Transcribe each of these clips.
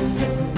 కాపు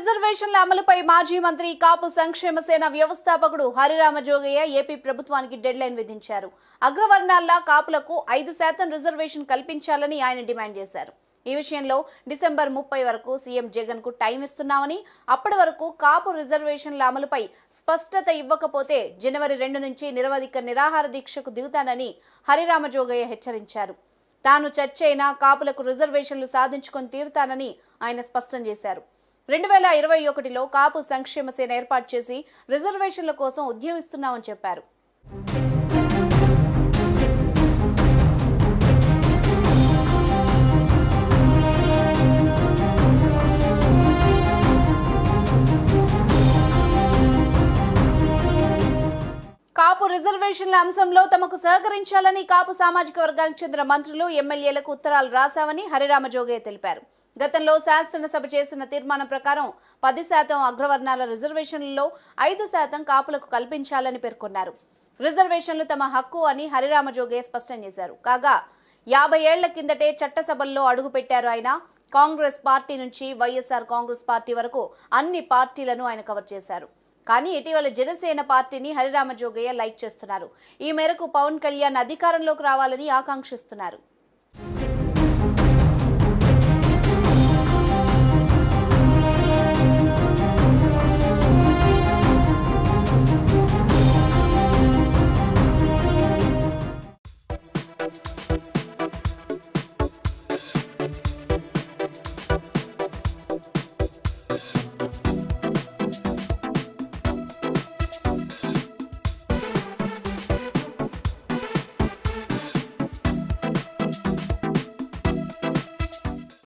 రిజర్వేషన్ల అమలుపై మాజీ మంత్రి కాపు సంక్షేమ సేన వ్యవస్థాపకుడు హరిరామ జోగయ్య ఏపీ ప్రభుత్వానికి డెడ్లైన్ విధించారు. అగ్రవర్ణాల్లో కాపులకు ఐదు శాతం రిజర్వేషన్ కల్పించాలని ఆయన డిమాండ్ చేశారు. ఈ విషయంలో డిసెంబర్ ముప్పై వరకు సీఎం జగన్కు టైం ఇస్తున్నామని అప్పటి వరకు కాపు రిజర్వేషన్ల అమలుపై స్పష్టత ఇవ్వకపోతే జనవరి రెండు నుంచి నిరవధిక నిరాహార దీక్షకు దిగుతానని హరిరామ జోగయ్య హెచ్చరించారు. తాను చర్చ కాపులకు రిజర్వేషన్లు సాధించుకొని తీరుతానని ఆయన స్పష్టం చేశారు. రెండు వేల ఇరవై ఒకటిలో కాపు సంక్షేమ సేన ఏర్పాటు చేసి రిజర్వేషన్ల కోసం ఉద్యమిస్తున్నామని చెప్పారు. కాపు రిజర్వేషన్ల అంశంలో తమకు సహకరించాలని కాపు సామాజిక వర్గానికి చెందిన మంత్రులు ఎమ్మెల్యేలకు ఉత్తరాలు రాశామని హరిరామ జోగయ్య తెలిపారు. గతంలో శాసనసభ చేసిన తీర్మానం ప్రకారం పది శాతం అగ్రవర్ణాల రిజర్వేషన్లలో ఐదు శాతం కాపులకు కల్పించాలని పేర్కొన్నారు. రిజర్వేషన్లు తమ హక్కు అని హరిరామ స్పష్టం చేశారు. కాగా యాభై ఏళ్ళ కిందటే చట్టసభల్లో అడుగుపెట్టారు ఆయన. కాంగ్రెస్ పార్టీ నుంచి వైఎస్ఆర్ కాంగ్రెస్ పార్టీ వరకు అన్ని పార్టీలను ఆయన కవర్ చేశారు. కానీ ఇటీవల జనసేన పార్టీని హరిరామ జోగయ్య లైక్ చేస్తున్నారు. ఈ మేరకు పవన్ కళ్యాణ్ అధికారంలోకి రావాలని ఆకాంక్షిస్తున్నారు.